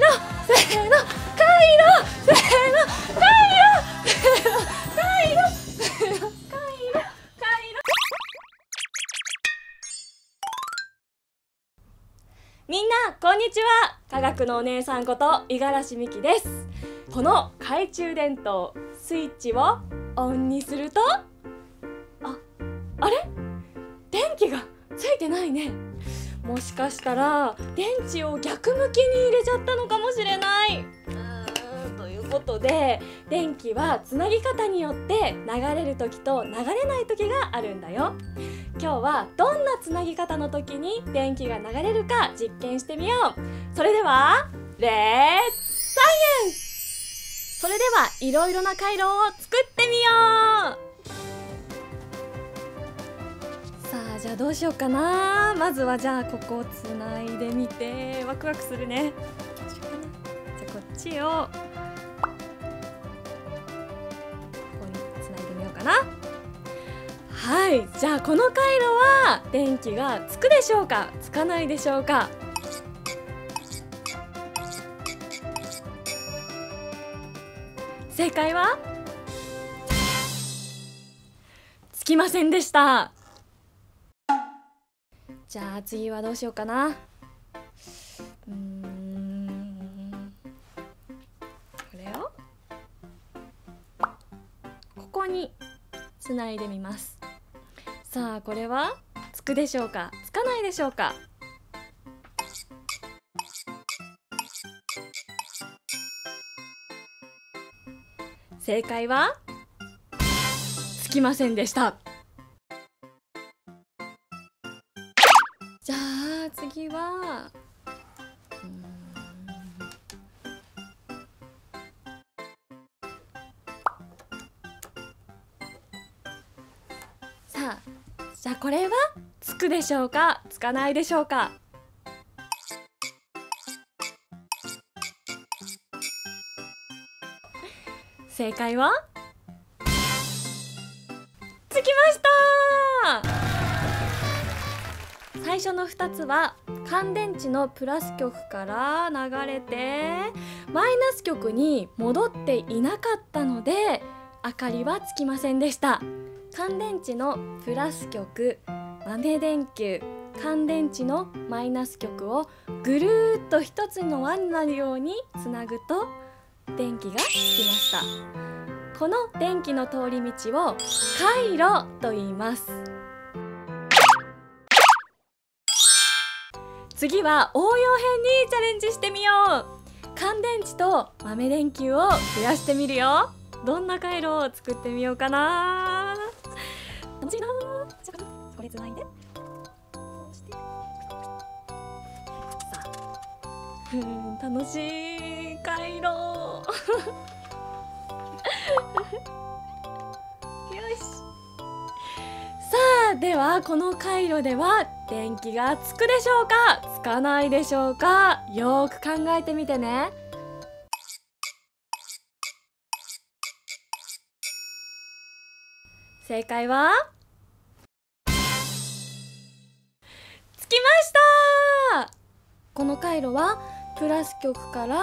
ロせーのカイロせーのカイロせーのカイロせーのカイロカイロ。みんなこんにちは。科学のお姉さんこと五十嵐美希です。この懐中電灯スイッチをオンにするとああれ？電気がついてないね。もしかしたら電池を逆向きに入れちゃったのかもしれない。うーんということで電気はつなぎ方によって流れる時と流れない時があるんだよ。今日はどんなつなぎ方の時に電気が流れるか実験してみよう。それではレッツサイエンス。それではいろいろな回路を作ってみよう。じゃあどうしようかな。まずはじゃあここをつないでみて。ワクワクするね。どうしようかな。じゃあこっちを。ここにつないでみようかな。はい。じゃあこの回路は電気がつくでしょうかつかないでしょうか。正解は？つきませんでした。じゃあ次はどうしようかな。うん。これを。ここにつないでみます。さあこれは？つくでしょうか？つかないでしょうか？正解は？つきませんでした。あじゃあこれはつくでしょうか？つかないでしょうか？正解は？つきました！最初の2つは乾電池のプラス極から流れてマイナス極に戻っていなかったので明かりはつきませんでした。乾電池のプラス極豆電球乾電池のマイナス極をぐるーっと一つの輪になるようにつなぐと電気がつきました。この電気の通り道を回路と言います。次は応用編にチャレンジしてみよう。乾電池と豆電球を増やしてみるよ。どんな回路を作ってみようかな。つないで。こうして。さあ。ふん楽しい。回路 よし。さあではこの回路では電気がつくでしょうか。つかないでしょうか。よく考えてみてね。正解は？回路はプラス極から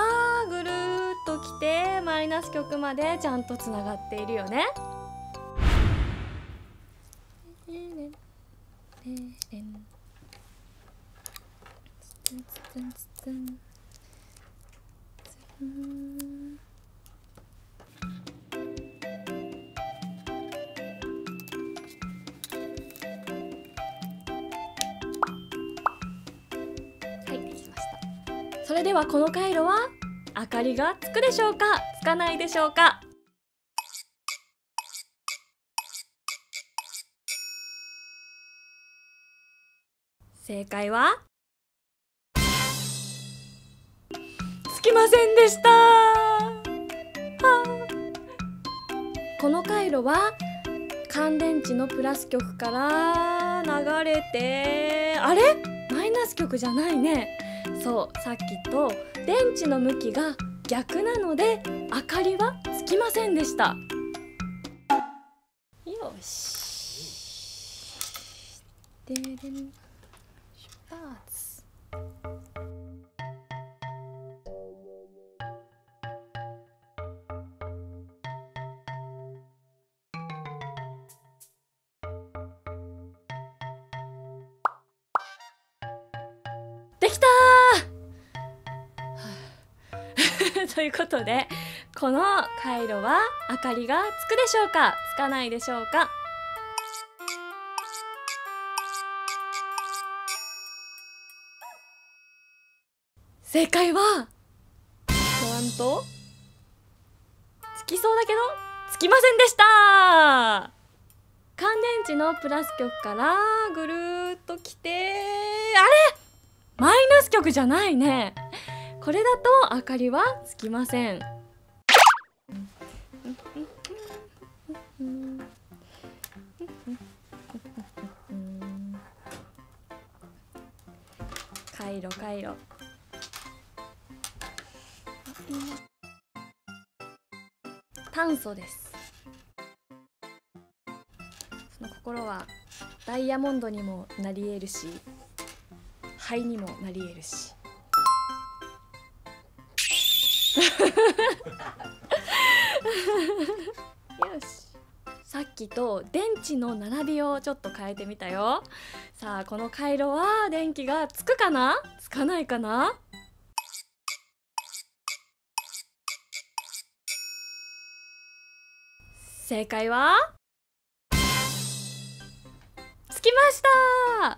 ぐるーっときてマイナス極までちゃんとつながっているよね。それではこの回路は明かりがつくでしょうか？つかないでしょうか？正解はつきませんでした、はあ。この回路は乾電池のプラス極から流れてあれ？マイナス極じゃないね。そうさっきと電池の向きが逆なので明かりはつきませんでした。よし。ででん出発 ということでこの回路は明かりがつくでしょうかつかないでしょうか？正解は不安とつきそうだけどつきませんでした！乾電池のプラス極からぐるっときてあれ？マイナス極じゃないね。これだと明かりはつきません。回路回路。炭素です。その心はダイヤモンドにもなり得るし灰にもなり得るし。よし。さっきと電池の並びをちょっと変えてみたよ。さあこの回路は電気がつくかな？つかないかな？正解は？つきました！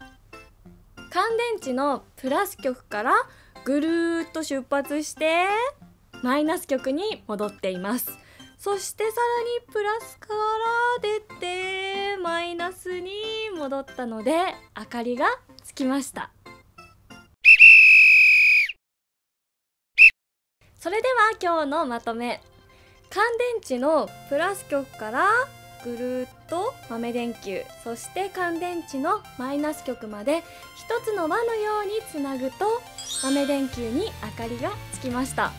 乾電池のプラス極からぐるっと出発してマイナス極に戻っています。そしてさらにプラスから出てマイナスに戻ったので明かりがつきました。それでは今日のまとめ。乾電池のプラス極からぐるっと豆電球。そして乾電池のマイナス極まで。一つの輪のようにつなぐと豆電球に明かりがつきました。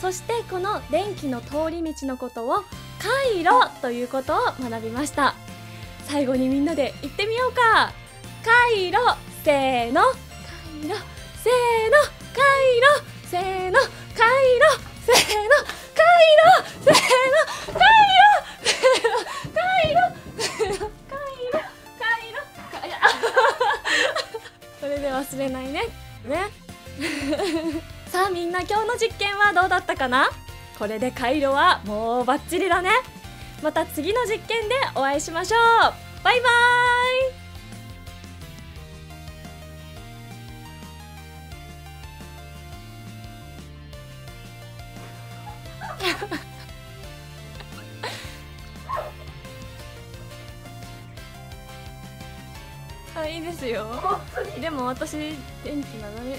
そしてこの電気の通り道のことを回路ということを学びました。最後にみんなで言ってみようか。回路せーの回路せーの回路せーの回路せーの回路せーの回路せーの回路せーの回路回路回路それで忘れないねねさあみんな今日の実験はどうだったかな？これで回路はもうバッチリだね。また次の実験でお会いしましょう。バイバーイ。あいいですよ。でも私電気がダメ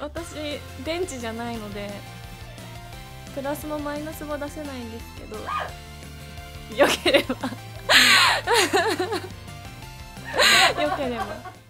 私電池じゃないのでプラスもマイナスも出せないんですけどよければ。よければ。